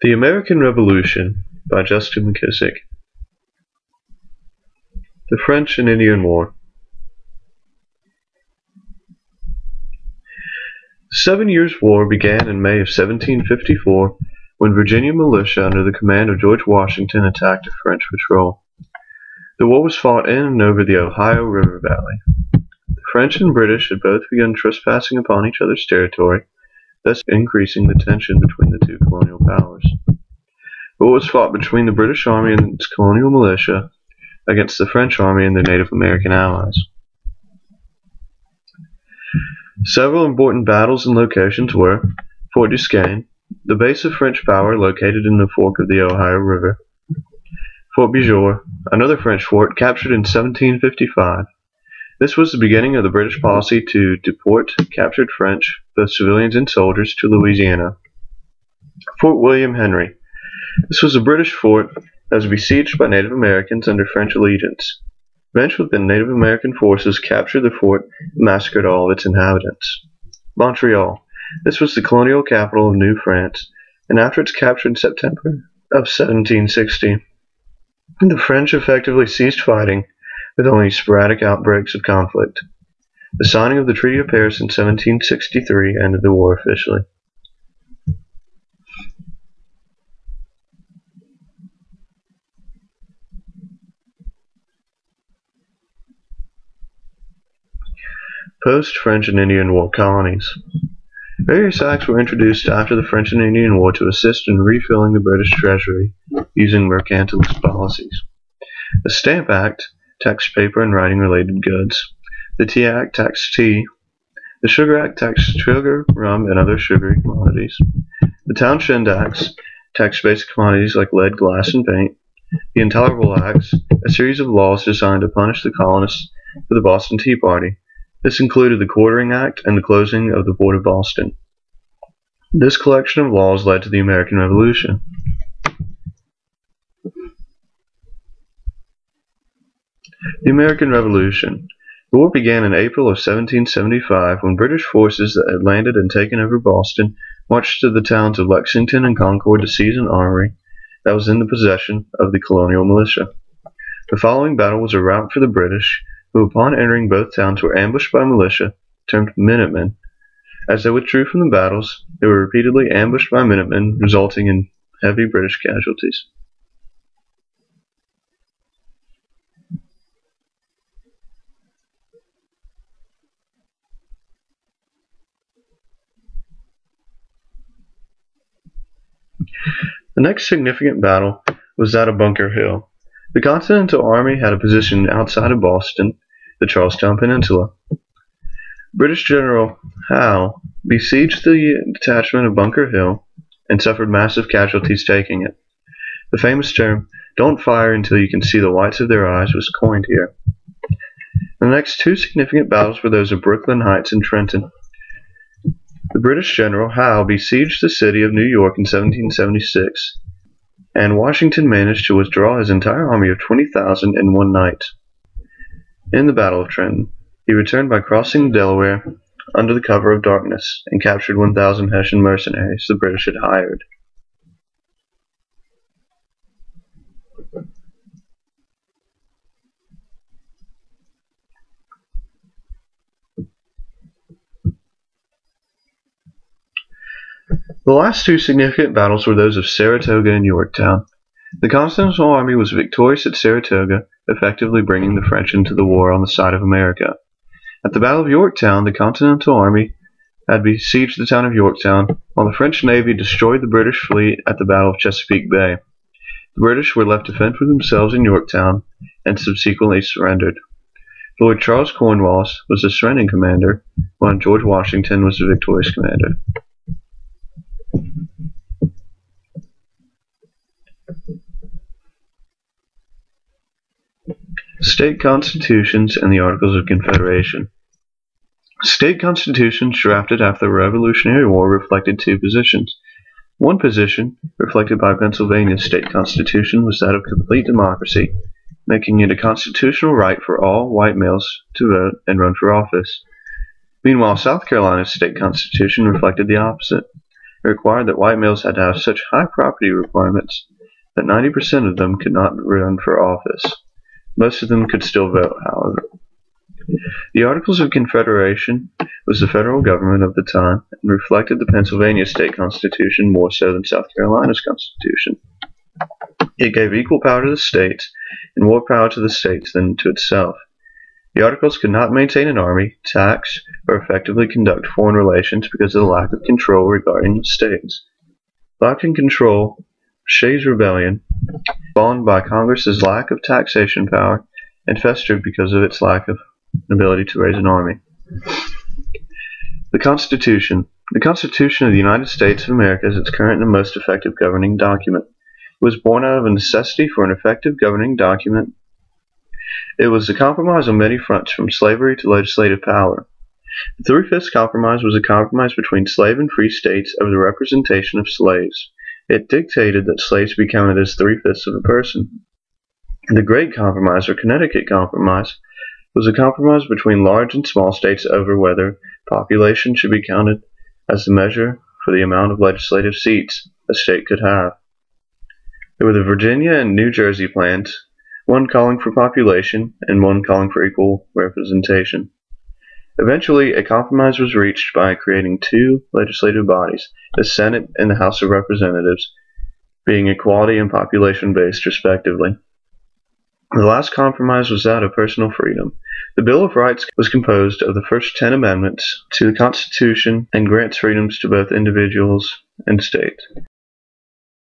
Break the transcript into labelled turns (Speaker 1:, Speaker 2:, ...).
Speaker 1: The American Revolution by Justin McKissick. The French and Indian War. The Seven Years' War began in May of 1754 when Virginia militia under the command of George Washington attacked a French patrol. The war was fought in and over the Ohio River Valley. The French and British had both begun trespassing upon each other's territory thus increasing the tension between the two colonial powers. War was fought between the British Army and its colonial militia against the French Army and their Native American allies. Several important battles and locations were Fort Duquesne, the base of French power located in the fork of the Ohio River, Fort Beauséjour, another French fort captured in 1755, this was the beginning of the British policy to deport captured French, both civilians and soldiers, to Louisiana. Fort William Henry. This was a British fort that was besieged by Native Americans under French allegiance. Eventually, the Native American forces captured the fort and massacred all of its inhabitants. Montreal. This was the colonial capital of New France, and after its capture in September of 1760, the French effectively ceased fighting with only sporadic outbreaks of conflict. The signing of the Treaty of Paris in 1763 ended the war officially. Post-French and Indian War colonies. Various acts were introduced after the French and Indian War to assist in refilling the British treasury using mercantilist policies. The Stamp Act taxed paper and writing related goods. The Tea Act taxed tea. The Sugar Act taxed sugar, rum, and other sugary commodities. The Townshend Acts taxed basic commodities like lead, glass, and paint. The Intolerable Acts, a series of laws designed to punish the colonists for the Boston Tea Party. This included the Quartering Act and the closing of the Port of Boston. This collection of laws led to the American Revolution. The American Revolution. The war began in April of 1775 when British forces that had landed and taken over Boston marched to the towns of Lexington and Concord to seize an armory that was in the possession of the colonial militia. The following battle was a rout for the British, who upon entering both towns were ambushed by militia, termed Minutemen. As they withdrew from the battles, they were repeatedly ambushed by Minutemen, resulting in heavy British casualties. The next significant battle was that of Bunker Hill. The Continental Army had a position outside of Boston, the Charlestown Peninsula. British General Howe besieged the detachment of Bunker Hill and suffered massive casualties taking it. The famous term, don't fire until you can see the whites of their eyes, was coined here. The next two significant battles were those of Brooklyn Heights and Trenton. The British general Howe besieged the city of New York in 1776, and Washington managed to withdraw his entire army of 20,000 in one night. In the Battle of Trenton, he returned by crossing the Delaware under the cover of darkness and captured 1,000 Hessian mercenaries the British had hired. The last two significant battles were those of Saratoga and Yorktown. The Continental Army was victorious at Saratoga, effectively bringing the French into the war on the side of America. At the Battle of Yorktown, the Continental Army had besieged the town of Yorktown, while the French navy destroyed the British fleet at the Battle of Chesapeake Bay. The British were left to fend for themselves in Yorktown and subsequently surrendered. Lord Charles Cornwallis was the surrendering commander, while George Washington was the victorious commander. State Constitutions and the Articles of Confederation. State constitutions drafted after the Revolutionary War reflected two positions. One position, reflected by Pennsylvania's state constitution, was that of complete democracy, making it a constitutional right for all white males to vote and run for office. Meanwhile, South Carolina's state constitution reflected the opposite. It required that white males had to have such high property requirements that 90% of them could not run for office. Most of them could still vote, however. The Articles of Confederation was the federal government of the time and reflected the Pennsylvania state constitution more so than South Carolina's constitution. It gave equal power to the states and more power to the states than to itself. The Articles could not maintain an army, tax, or effectively conduct foreign relations because of the lack of control regarding the states. Lack of control, Shays' Rebellion, spawned by Congress's lack of taxation power, and festered because of its lack of ability to raise an army. The Constitution. The Constitution of the United States of America is its current and most effective governing document. It was born out of a necessity for an effective governing document it was a compromise on many fronts, from slavery to legislative power. The Three-Fifths Compromise was a compromise between slave and free states over the representation of slaves. It dictated that slaves be counted as three-fifths of a person. The Great Compromise, or Connecticut Compromise, was a compromise between large and small states over whether population should be counted as the measure for the amount of legislative seats a state could have. There were the Virginia and New Jersey plans, one calling for population and one calling for equal representation. Eventually, a compromise was reached by creating two legislative bodies, the Senate and the House of Representatives, being equality and population based respectively. The last compromise was that of personal freedom. The Bill of Rights was composed of the first ten amendments to the Constitution and grants freedoms to both individuals and states.